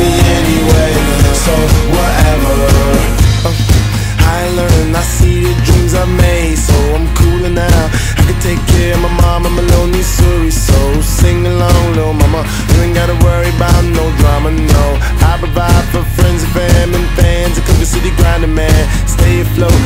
me anyway, so whatever. I learned, I see the dreams I made, so I'm cooler now. I can take care of my mom, I'm a in Surrey, so sing along, little mama. You ain't gotta worry about no drama, no. I provide for friends and fam and fans, I cook the city grinding, man. Stay afloat,